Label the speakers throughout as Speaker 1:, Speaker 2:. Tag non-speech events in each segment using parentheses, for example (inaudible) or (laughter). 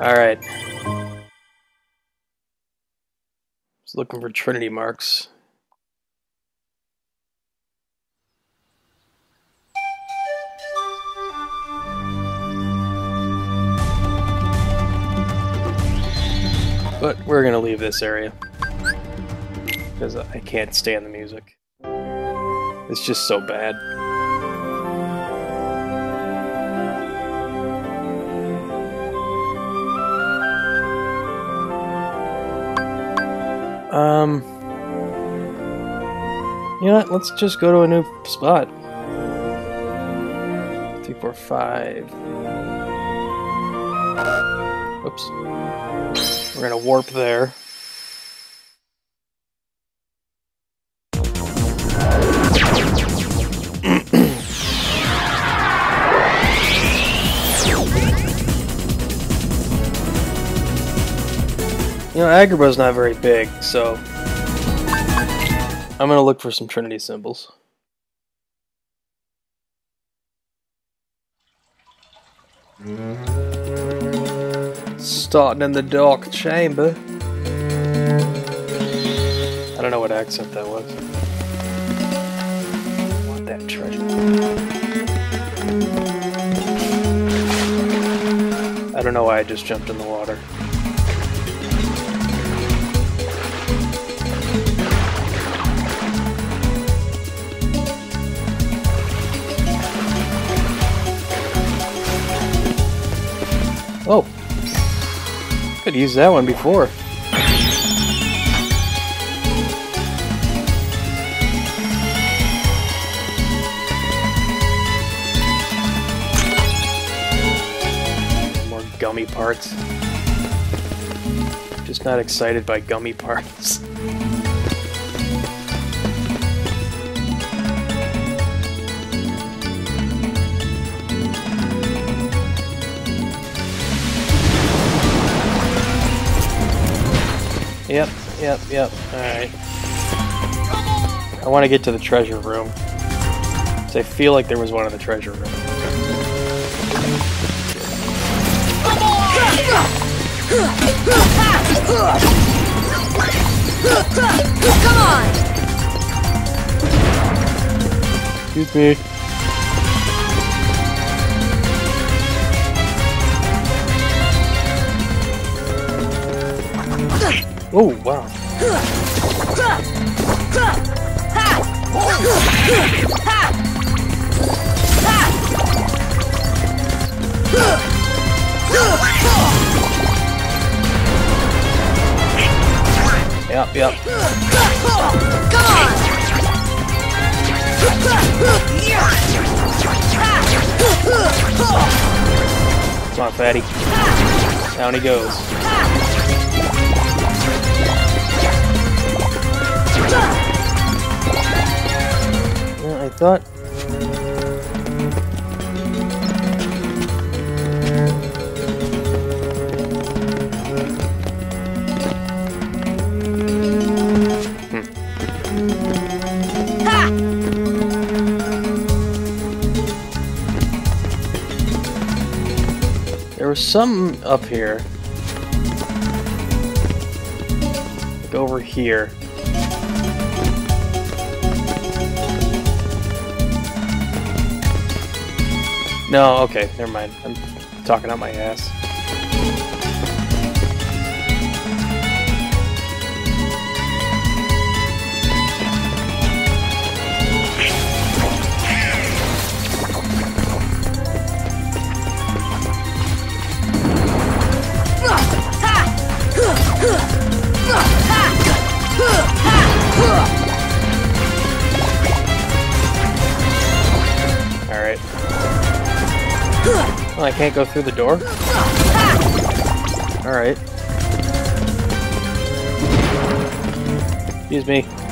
Speaker 1: Alright. Just looking for Trinity marks. But we're gonna leave this area. Because I can't stand the music. It's just so bad. Um, you know what? Let's just go to a new spot. Three, four, five. Oops. We're gonna warp there. You know, Agrabah's not very big, so I'm gonna look for some Trinity symbols. Starting in the dark chamber. I don't know what accent that was. I want that treasure. I don't know why I just jumped in the water. Oh. Could use that one before. More gummy parts. Just not excited by gummy parts. Yep, yep, yep. Alright. I want to get to the treasure room. So I feel like there was one in the treasure room.
Speaker 2: Come on!
Speaker 1: Excuse me. Oh, wow. Yep, yep.
Speaker 2: Come on!
Speaker 1: Come on, fatty. Down he goes. Thought. Hmm. There was some up here. Like over here. No, okay, never mind. I'm talking out my ass. I can't go through the door? Alright. Excuse me.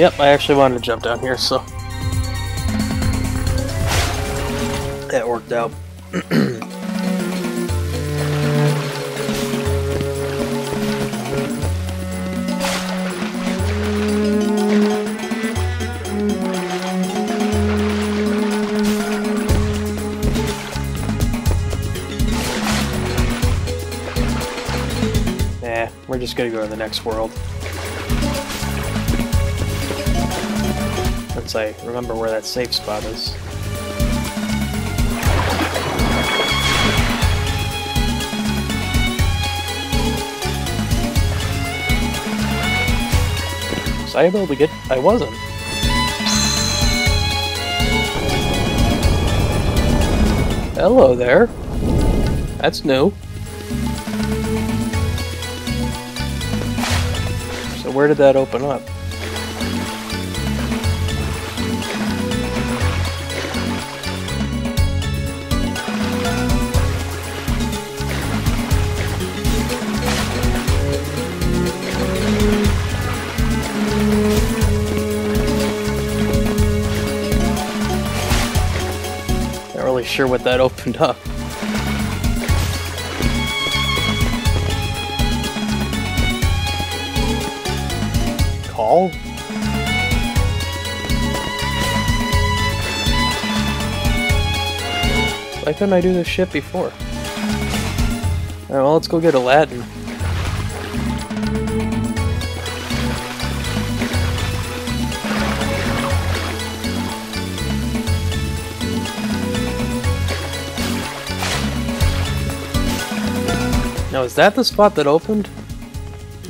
Speaker 1: Yep, I actually wanted to jump down here, so that worked out. Nah, we're just gonna go to the next world. Once I remember where that safe spot is. Was I able to get... I wasn't. Hello there. That's new. So where did that open up? Really sure what that opened up. Call? Why couldn't I do this shit before? Alright, well, let's go get Aladdin. Now, is that the spot that opened?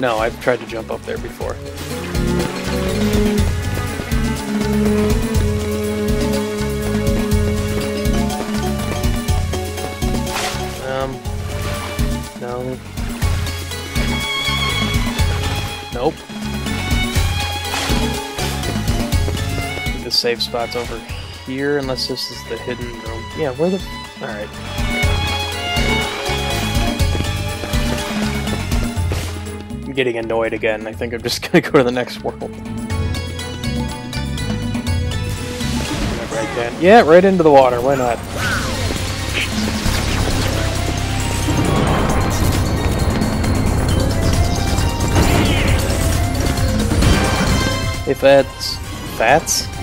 Speaker 1: No, I've tried to jump up there before. Um, no. Nope. The safe spot's over here, unless this is the hidden room. Yeah, where the... Alright. Getting annoyed again. I think I'm just (laughs) gonna go to the next world. Yeah, right into the water. Why not? Fats. Fats?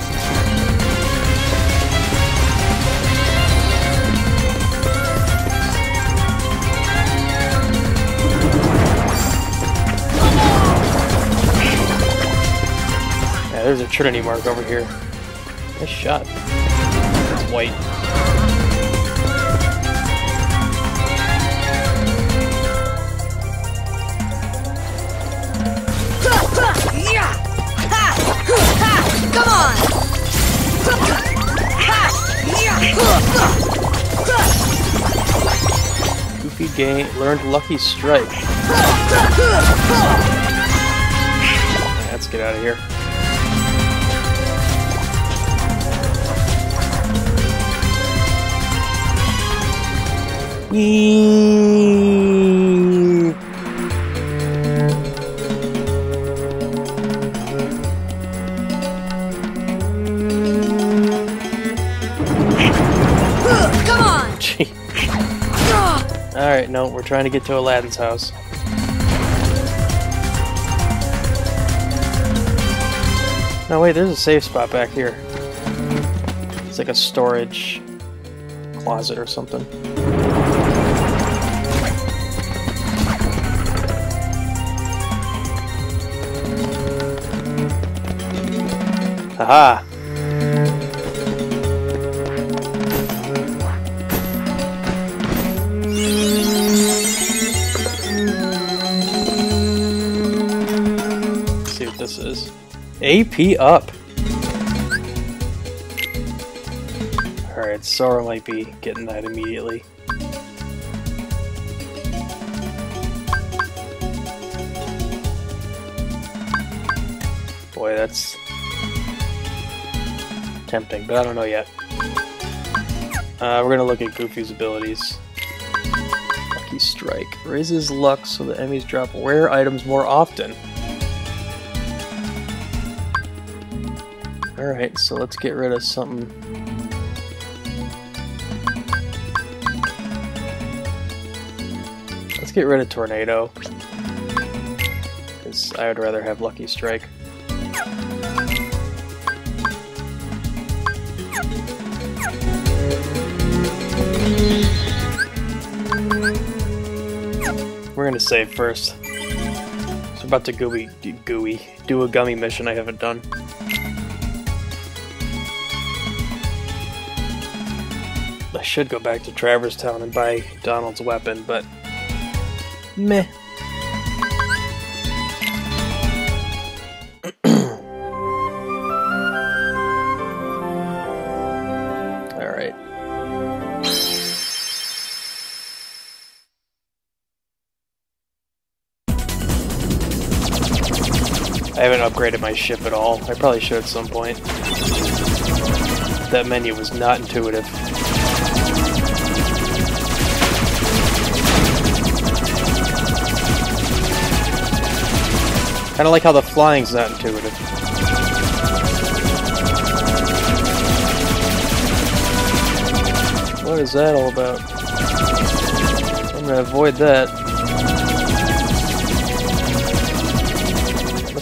Speaker 1: There's a Trinity mark over here. Nice shot. It's white.
Speaker 2: Come on!
Speaker 1: Goofy game learned Lucky Strike. Let's get out of here.
Speaker 2: Come on! (laughs)
Speaker 1: Gee. Alright, no, we're trying to get to Aladdin's house. No, wait, there's a safe spot back here. It's like a storage closet or something. Haha! Let's see what this is. AP up! Alright, Sora might be getting that immediately. Boy, that's tempting, but I don't know yet. Uh, we're gonna look at Goofy's abilities. Lucky Strike. Raises luck so the enemies drop rare items more often. Alright, so let's get rid of something. Let's get rid of Tornado. Because I would rather have Lucky Strike. Gonna save first. It's about to gooey, gooey, do a gummy mission I haven't done. I should go back to Traverse Town and buy Donald's weapon, but meh. I haven't upgraded my ship at all. I probably should at some point. That menu was not intuitive. Kinda like how the flying's not intuitive. What is that all about? I'm gonna avoid that.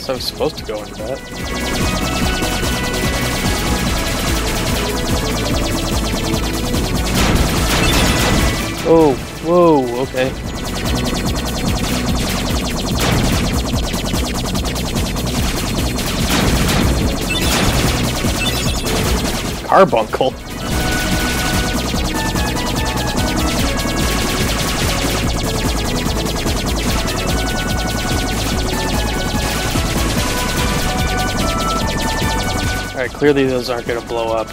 Speaker 1: Unless I was supposed to go into that. Oh, whoa, okay. Carbuncle? Alright, clearly those aren't gonna blow up.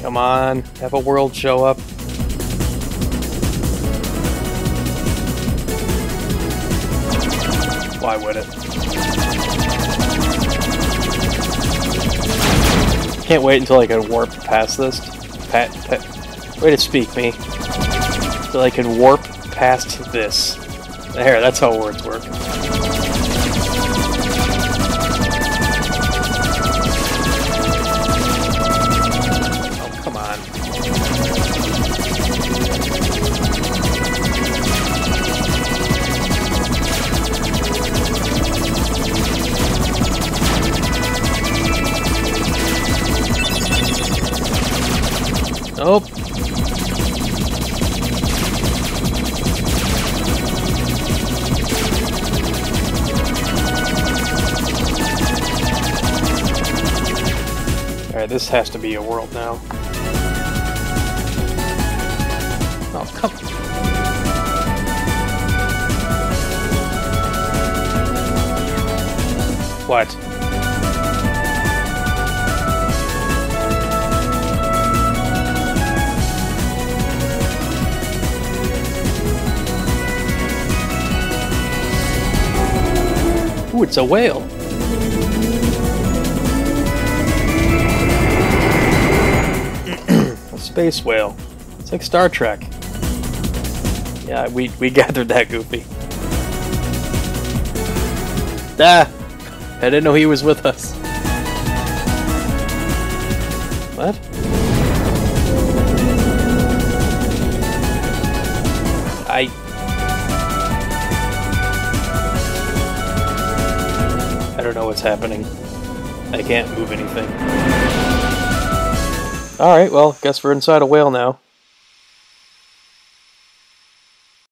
Speaker 1: Come on, have a world show up. Would it? Can't wait until I can warp past this. Pat, pat, way to speak, me. Till I can warp past this. There, that's how words work. Nope. Alright, this has to be a world now. Oh, come What? Ooh, it's a whale. a space whale. It's like Star Trek. Yeah, we, we (laughs) gathered that, Goofy. Ah! I didn't know he was with us. What? Know what's happening. I can't move anything. Alright, well, guess we're inside a whale now.